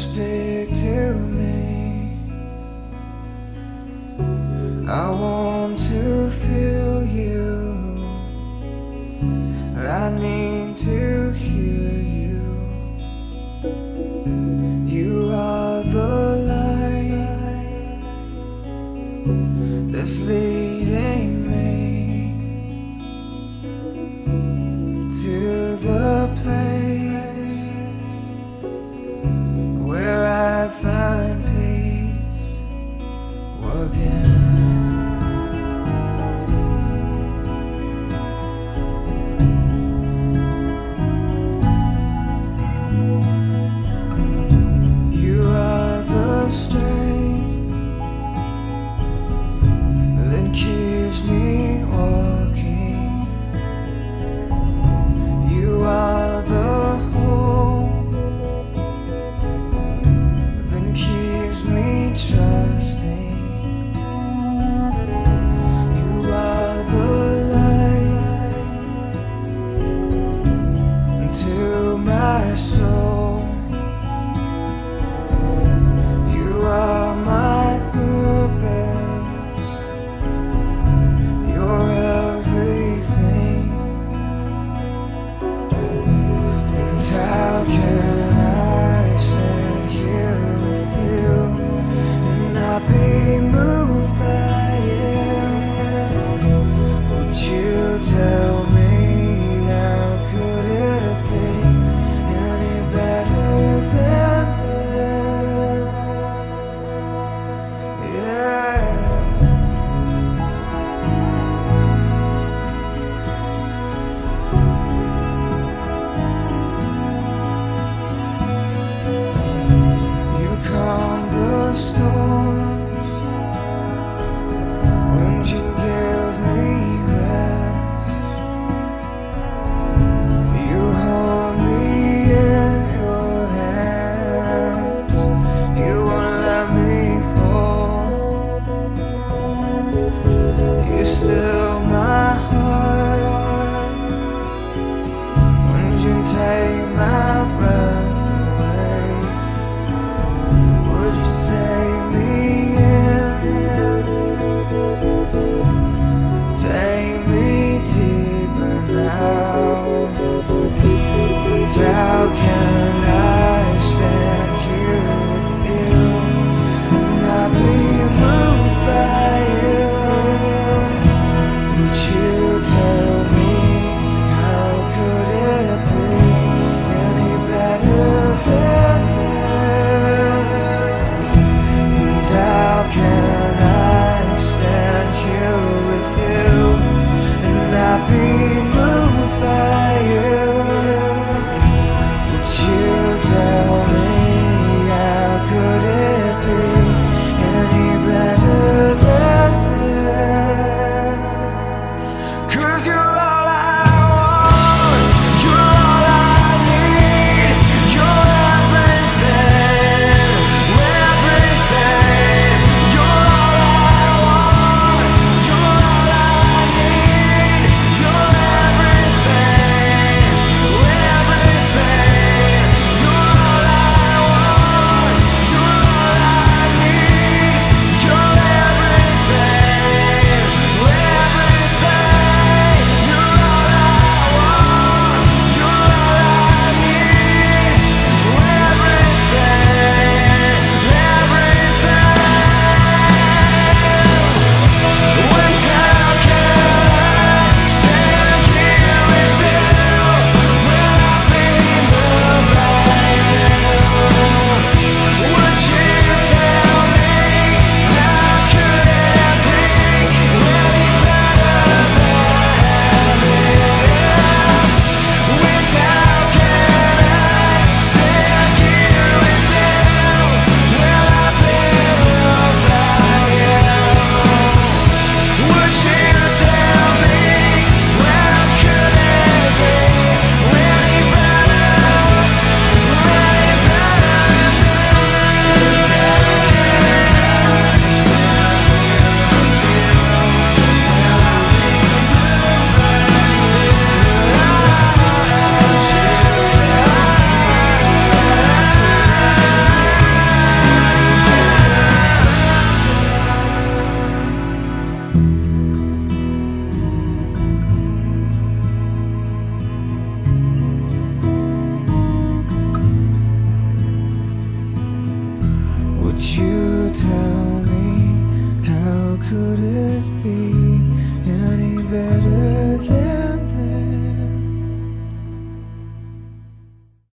speak to me. I want to feel you. I need to hear you. You are the light That's leading can. You tell me how could it be any better than